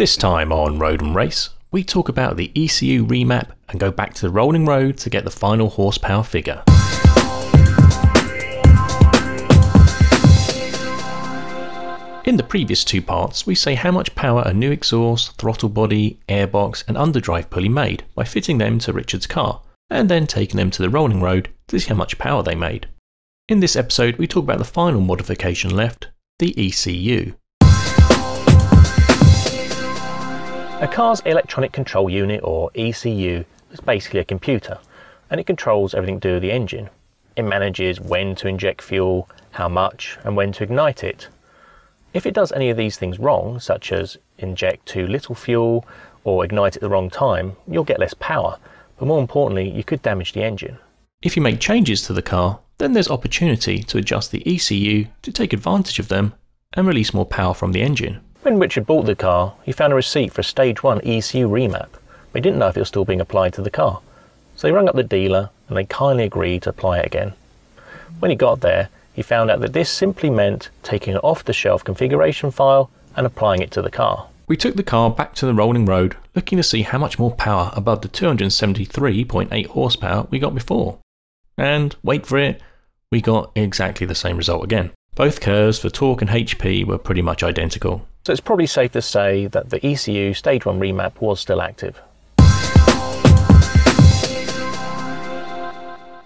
This time on Road and Race, we talk about the ECU remap and go back to the rolling road to get the final horsepower figure. In the previous two parts, we say how much power a new exhaust, throttle body, airbox, and underdrive pulley made by fitting them to Richard's car, and then taking them to the rolling road to see how much power they made. In this episode, we talk about the final modification left, the ECU. A car's electronic control unit, or ECU, is basically a computer, and it controls everything to do with the engine. It manages when to inject fuel, how much, and when to ignite it. If it does any of these things wrong, such as inject too little fuel or ignite at the wrong time, you'll get less power, but more importantly, you could damage the engine. If you make changes to the car, then there's opportunity to adjust the ECU to take advantage of them and release more power from the engine. When Richard bought the car, he found a receipt for a Stage 1 ECU remap, but he didn't know if it was still being applied to the car. So he rang up the dealer and they kindly agreed to apply it again. When he got there, he found out that this simply meant taking an off the shelf configuration file and applying it to the car. We took the car back to the rolling road looking to see how much more power above the 273.8 horsepower we got before. And wait for it, we got exactly the same result again. Both curves for torque and HP were pretty much identical. So it's probably safe to say that the ECU Stage 1 remap was still active.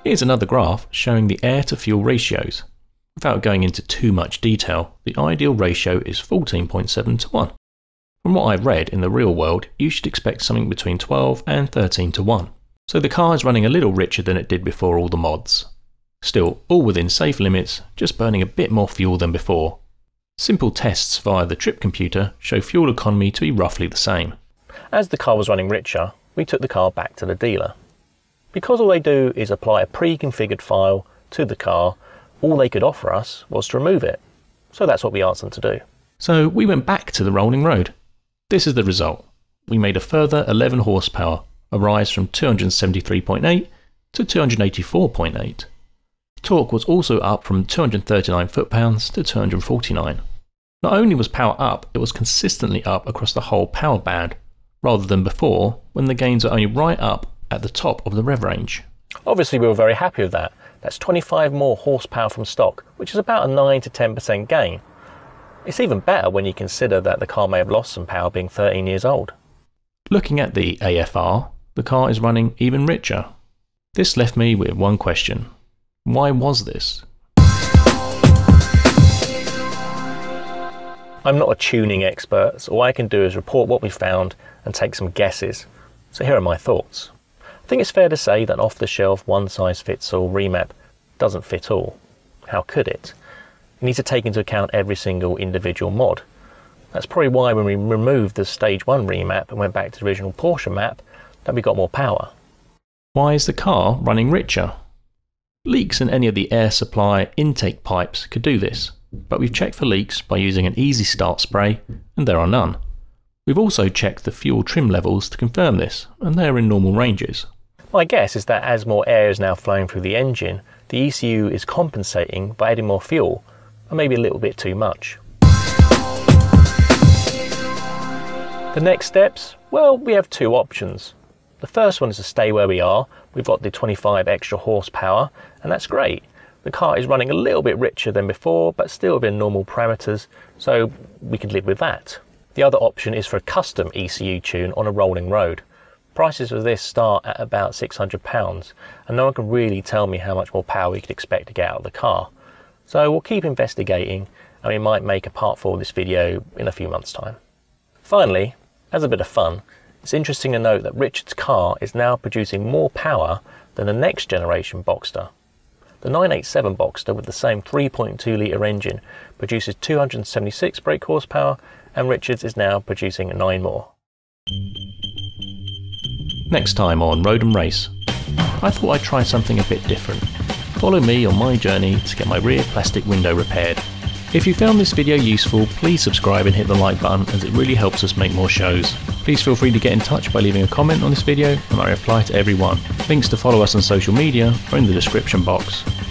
Here's another graph showing the air to fuel ratios. Without going into too much detail, the ideal ratio is 14.7 to 1. From what I've read in the real world, you should expect something between 12 and 13 to 1. So the car is running a little richer than it did before all the mods. Still, all within safe limits, just burning a bit more fuel than before. Simple tests via the trip computer show fuel economy to be roughly the same. As the car was running richer, we took the car back to the dealer. Because all they do is apply a pre-configured file to the car, all they could offer us was to remove it. So that's what we asked them to do. So we went back to the rolling road. This is the result. We made a further 11 horsepower, a rise from 273.8 to 284.8. Torque was also up from 239 foot-pounds to 249. Not only was power up, it was consistently up across the whole power band, rather than before when the gains were only right up at the top of the rev range. Obviously, we were very happy with that. That's 25 more horsepower from stock, which is about a 9 to 10% gain. It's even better when you consider that the car may have lost some power being 13 years old. Looking at the AFR, the car is running even richer. This left me with one question. Why was this? I'm not a tuning expert, so all I can do is report what we found and take some guesses. So here are my thoughts. I think it's fair to say that off the shelf one size fits all remap doesn't fit all. How could it? You need to take into account every single individual mod. That's probably why when we removed the stage 1 remap and went back to the original Porsche map, that we got more power. Why is the car running richer? Leaks in any of the air supply intake pipes could do this, but we've checked for leaks by using an easy start spray and there are none. We've also checked the fuel trim levels to confirm this and they're in normal ranges. My guess is that as more air is now flowing through the engine, the ECU is compensating by adding more fuel, but maybe a little bit too much. The next steps? Well, we have two options. The first one is to stay where we are. We've got the 25 extra horsepower, and that's great. The car is running a little bit richer than before, but still within normal parameters, so we can live with that. The other option is for a custom ECU tune on a rolling road. Prices for this start at about £600 and no one can really tell me how much more power we could expect to get out of the car. So we'll keep investigating and we might make a part 4 of this video in a few months time. Finally, as a bit of fun, it's interesting to note that Richard's car is now producing more power than the next generation Boxster. The 987 Boxster with the same 3.2 litre engine produces 276 brake horsepower and Richards is now producing 9 more. Next time on Road and Race, I thought I'd try something a bit different. Follow me on my journey to get my rear plastic window repaired. If you found this video useful, please subscribe and hit the like button as it really helps us make more shows. Please feel free to get in touch by leaving a comment on this video and I reply to everyone. Links to follow us on social media are in the description box.